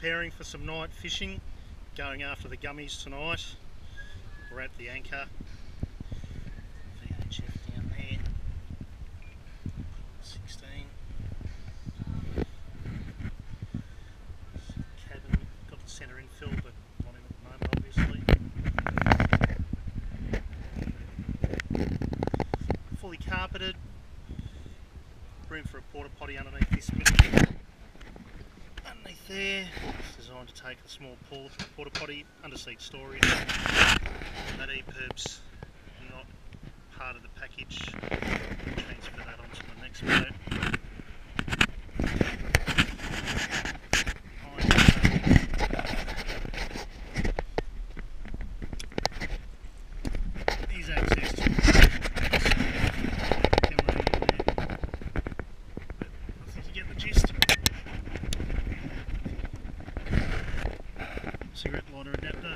preparing for some night fishing, going after the gummies tonight. We're at the anchor. VHF down there. 16. Cabin, got the centre infill, but not in at the moment, obviously. Fully carpeted. Room for a porta potty underneath this. Underneath there, it's designed to take a small porta potty, underseat storage. That EPIRB's not part of the package. Transfer that onto the next boat. Behind is access to camera in there. But I think you get the gist. Cigarette lighter adapter.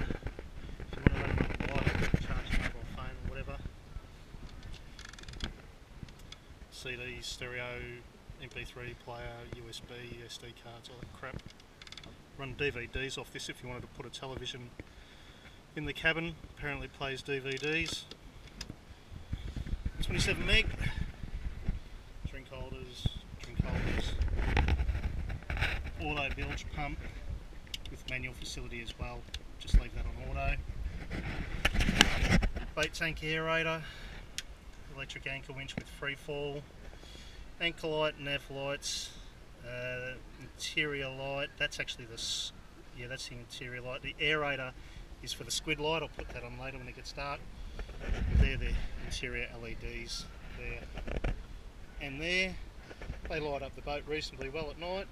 If you want to run another lighter, charge your mobile phone or whatever. CD, stereo, MP3 player, USB, SD cards, all that crap. Run DVDs off this if you wanted to put a television in the cabin. Apparently plays DVDs. 27 meg. Drink holders, drink holders. Auto bilge pump with manual facility as well. Just leave that on auto. Bait tank aerator, electric anchor winch with free fall, anchor light, nav lights, uh, interior light. That's actually the yeah, that's the interior light. The aerator is for the squid light. I'll put that on later when it gets dark. They're the interior LEDs there and there. They light up the boat reasonably well at night.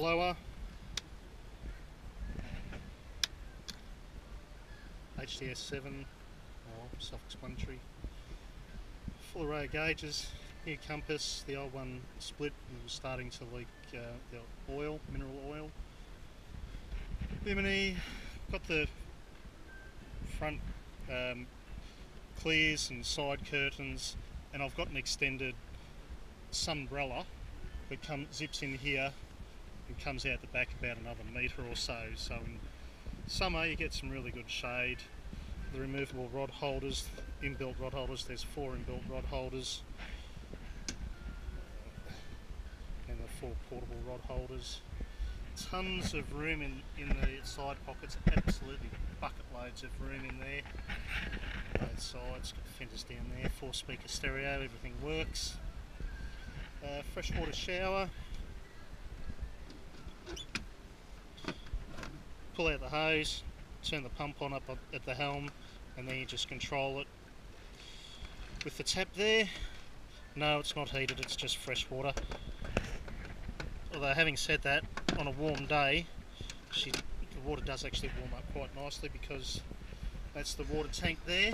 Blower. HDS 7, or self-explanatory. Full array of gauges. New compass, the old one split and was starting to leak uh, the oil, mineral oil. Bimini, got the front um, clears and side curtains, and I've got an extended sunbrella that comes zips in here and comes out the back about another metre or so. So in summer you get some really good shade. The removable rod holders, inbuilt rod holders, there's four inbuilt rod holders. And the four portable rod holders. Tons of room in, in the side pockets, absolutely bucket loads of room in there. Both sides, got fenders down there, four speaker stereo, everything works. Uh, freshwater shower. Pull out the hose, turn the pump on up at the helm, and then you just control it with the tap there. No, it's not heated, it's just fresh water. Although, having said that, on a warm day, she, the water does actually warm up quite nicely because that's the water tank there.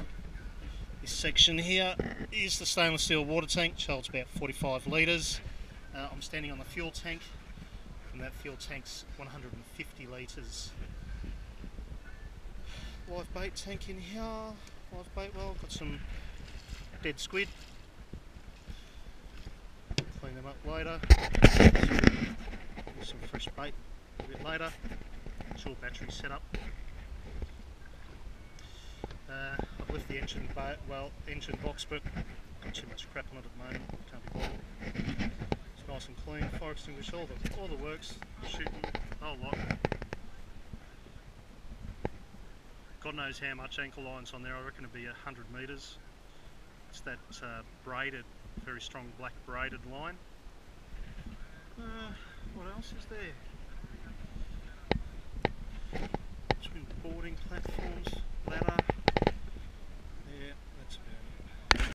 This section here is the stainless steel water tank, which holds about 45 litres. Uh, I'm standing on the fuel tank, and that fuel tank's 150 litres. Live bait tank in here, live bait well, got some dead squid. Clean them up later. Some fresh bait a bit later. It's all battery set up. Uh, I've left the engine bo- well engine box, but got too much crap on it at the moment. Can't be bothered. It's nice and clean. Fire extinguisher, all the all the works. Shooting, whole lot. God knows how much ankle lines on there. I reckon it'd be a hundred meters. It's that uh, braided, very strong black braided line. Uh, what else is there?